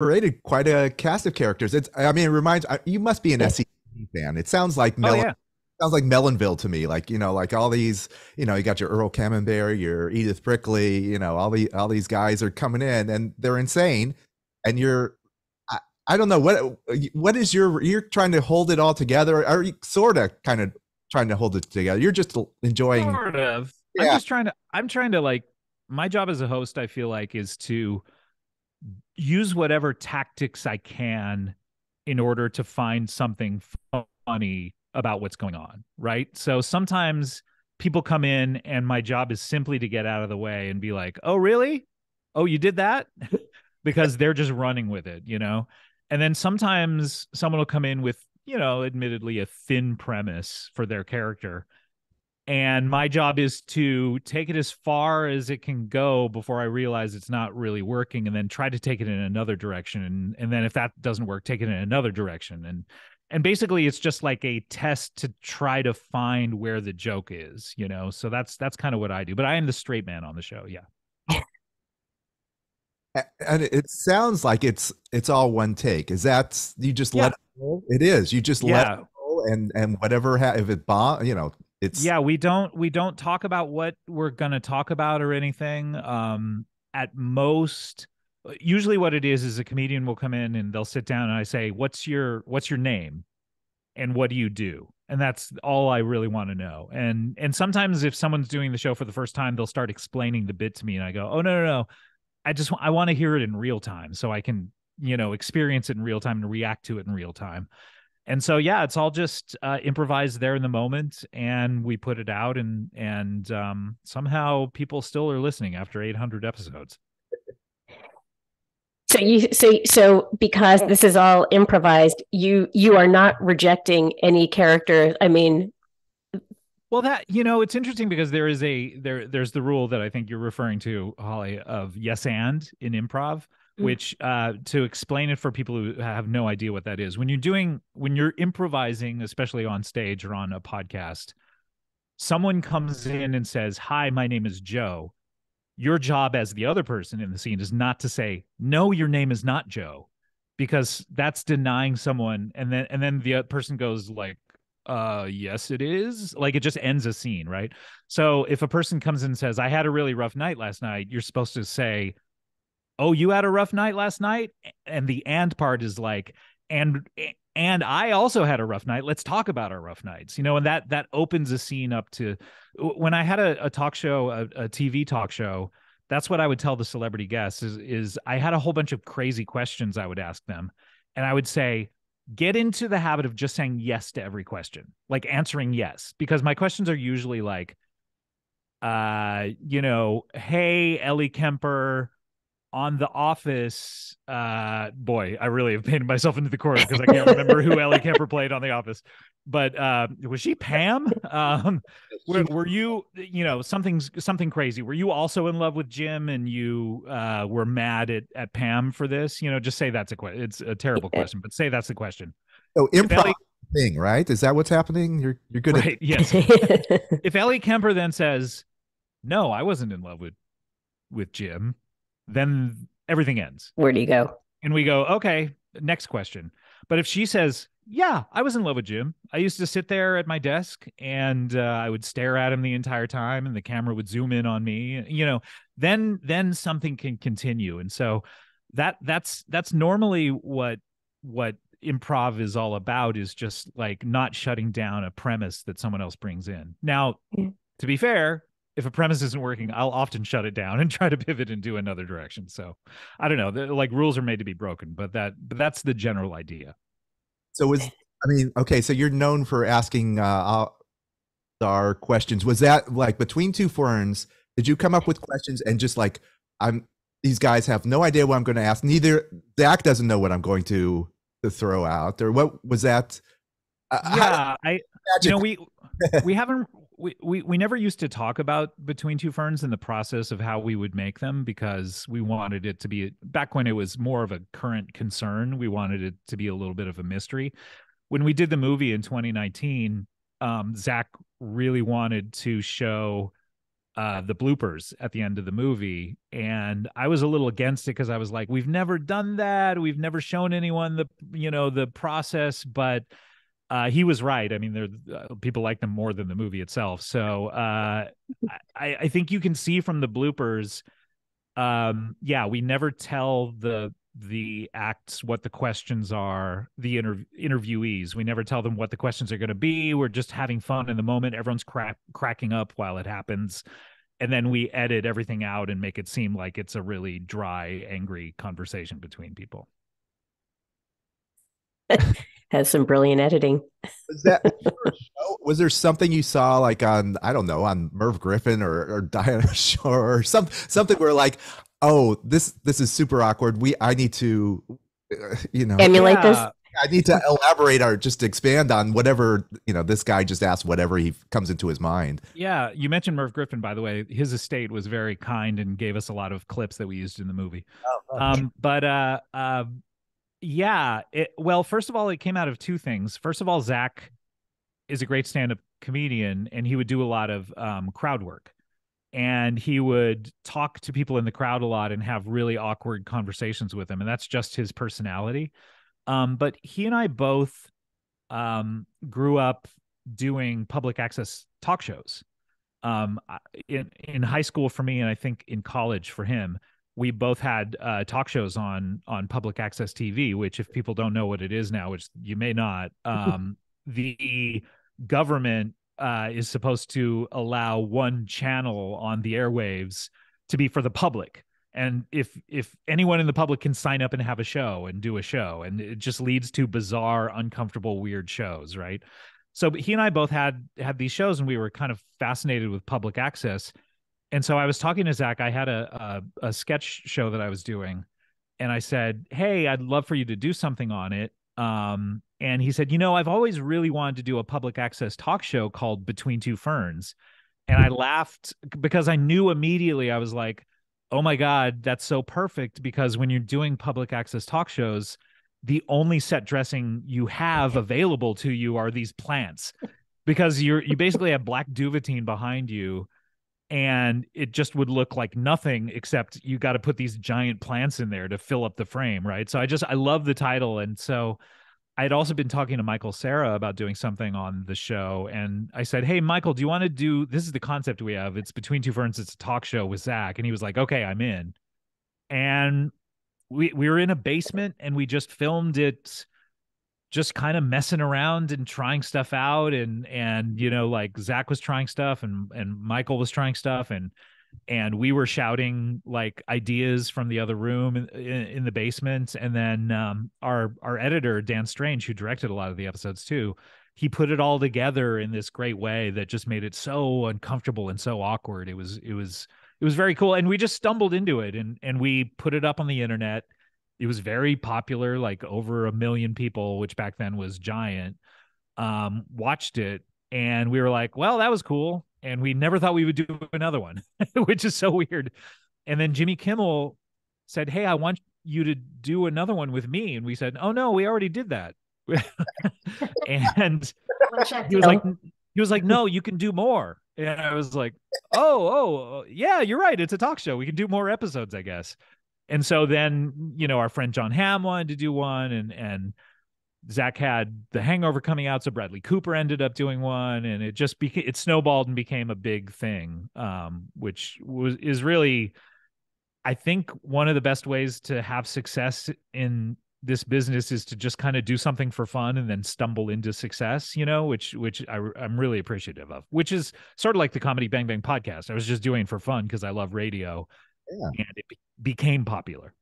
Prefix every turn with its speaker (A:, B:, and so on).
A: created quite a cast of characters. It's I mean, it reminds you must be an SCTV fan. It sounds like
B: Oh yeah.
A: sounds like Melonville to me. Like you know, like all these, you know, you got your Earl Camembert, your Edith Prickley, you know, all the all these guys are coming in and they're insane, and you're. I, I don't know what what is your you're trying to hold it all together. Are you sort of kind of trying to hold it together? You're just enjoying.
B: Sort of. I'm just trying to. I'm trying to like. My job as a host, I feel like, is to use whatever tactics I can in order to find something funny about what's going on. Right. So sometimes people come in, and my job is simply to get out of the way and be like, "Oh, really? Oh, you did that?" because they're just running with it, you know. And then sometimes someone will come in with, you know, admittedly a thin premise for their character and my job is to take it as far as it can go before i realize it's not really working and then try to take it in another direction. And, and then if that doesn't work take it in another direction. And and basically it's just like a test to try to find where the joke is you know? So that's that's kind of what i do but i am the straight man on the show. Yeah.
A: And it sounds like it's it's all one take. Is that you just let it? It is. You just let
B: yeah.
A: it roll and and whatever ha- if it bomb, you know, it's
B: yeah we don't we don't talk about what we're going to talk about or anything. Um at most usually what it is is a comedian will come in and they'll sit down and i say what's your what's your name? And what do you do? And that's all i really want to know. And and sometimes if someone's doing the show for the first time they'll start explaining the bit to me and i go oh no no no. I just i want to hear it in real time so i can you know experience it in real time and react to it in real time and so yeah it's all just uh, improvised there in the moment and we put it out and and um, somehow people still are listening after 800 episodes
C: So you so so because this is all improvised, you you are not rejecting any characters. I mean,
B: well that you know it's interesting because there is a there there's the rule that i think you're referring to holly of yes and in improv. Which uh to explain it for people who have no idea what that is when you're doing when you're improvising especially on stage or on a podcast someone comes in and says hi my name is joe. Your job as the other person in the scene is not to say no your name is not joe because that's denying someone and then and then the person goes like uh yes it is. Like it just ends a scene right? So if a person comes in and says i had a really rough night last night you're supposed to say oh you had a rough night last night? And the and part is like and and i also had a rough night. Let's talk about our rough nights you know and that that opens a scene up to when i had a, a talk show a, a tv talk show that's what i would tell the celebrity guests is is i had a whole bunch of crazy questions i would ask them. And i would say get into the habit of just saying yes to every question like answering yes because my questions are usually like uh you know hey ellie kemper on the office uh boy i really have painted myself into the corner because i can't remember who ellie kemper played on the office. But uh was she pam? Um were, were you you know something's something crazy. Were you also in love with jim and you uh were mad at at pam for this? You know just say that's a question it's a terrible question but say that's the question.
A: So improv
B: Ellie-
A: thing, right? Is that what's happening? You're you're good
B: right yes. If Ellie Kemper then says, "No, I wasn't in love with with Jim," then everything ends,
C: where do you go?
B: and we go, "Okay, next question." But if she says, "Yeah, I was in love with Jim. I used to sit there at my desk and uh, I would stare at him the entire time, and the camera would zoom in on me," you know, then then something can continue, and so that that's that's normally what what improv is all about is just like not shutting down a premise that someone else brings in. Now, to be fair, if a premise isn't working, I'll often shut it down and try to pivot and do another direction. So, I don't know, the, like rules are made to be broken, but that but that's the general idea.
A: So is I mean, okay, so you're known for asking uh our- our questions. Was that like between two ferns? Did you come up with questions and just like I'm these guys have no idea what I'm going to ask. Neither Zach doesn't know what I'm going to to throw out, or what was that? Uh,
B: Yeah, I you know we we haven't we, we we never used to talk about between two ferns in the process of how we would make them because we wanted it to be back when it was more of a current concern we wanted it to be a little bit of a mystery. When we did the movie in 2019 um zach really wanted to show uh, the bloopers at the end of the movie, and I was a little against it because I was like, we've never done that, we've never shown anyone the you know the process, but uh, he was right. I mean, there uh, people like them more than the movie itself. So uh, I, I think you can see from the bloopers. Um, yeah, we never tell the the acts what the questions are the inter- interviewees we never tell them what the questions are going to be we're just having fun in the moment everyone's crack- cracking up while it happens and then we edit everything out and make it seem like it's a really dry angry conversation between people
C: has some brilliant editing.
A: Was that was there something you saw like on i don't know on merv griffin or, or dinah shore or some, something where like oh this this is super awkward. We i need to uh, you know.
C: Emulate yeah. this
A: i need to elaborate or just expand on whatever you know this guy just asked whatever he comes into his mind.
B: Yeah you mentioned merv griffin by the way. His estate was very kind and gave us a lot of clips that we used in the movie. Oh, um but uh uh yeah it, well first of all it came out of two things. First of all zach is a great stand-up comedian and he would do a lot of um, crowd work. And he would talk to people in the crowd a lot and have really awkward conversations with them and that's just his personality. Um, but he and i both um, grew up doing public access talk shows. Um, in in high school for me and i think in college for him we both had uh, talk shows on on public access tv which if people don't know what it is now which you may not um, the government uh, is supposed to allow one channel on the airwaves to be for the public. And if if anyone in the public can sign up and have a show and do a show and it just leads to bizarre uncomfortable weird shows right? So he and i both had had these shows and we were kind of fascinated with public access and so i was talking to zach i had a, a, a sketch show that i was doing and i said hey i'd love for you to do something on it um, and he said, You know, I've always really wanted to do a public access talk show called Between Two Ferns. And I laughed because I knew immediately, I was like, Oh my God, that's so perfect. Because when you're doing public access talk shows, the only set dressing you have available to you are these plants because you're you basically have black duvetine behind you and it just would look like nothing except you got to put these giant plants in there to fill up the frame right? So i just i love the title and so i had also been talking to michael cera about doing something on the show and i said hey michael do you want to do this is the concept we have it's between two ferns it's a talk show with zach and he was like okay i'm in. And we we were in a basement and we just filmed it just kind of messing around and trying stuff out and and you know like Zach was trying stuff and and Michael was trying stuff and and we were shouting like ideas from the other room in, in the basement. And then um, our our editor Dan Strange who directed a lot of the episodes too he put it all together in this great way that just made it so uncomfortable and so awkward. It was it was it was very cool. And we just stumbled into it and and we put it up on the internet it was very popular like over a million people which back then was giant um watched it and we were like well that was cool and we never thought we would do another one which is so weird. And then jimmy kimmel said hey i want you to do another one with me and we said oh no we already did that. And he was like he was like no you can do more. And i was like oh oh yeah you're right it's a talk show we can do more episodes i guess and so then you know our friend John Hamm wanted to do one, and and Zach had The Hangover coming out, so Bradley Cooper ended up doing one, and it just became it snowballed and became a big thing, um, which was is really, I think, one of the best ways to have success in this business is to just kind of do something for fun and then stumble into success, you know, which which I, I'm really appreciative of. Which is sort of like the Comedy Bang Bang podcast. I was just doing for fun because I love radio, yeah. and it be- became popular.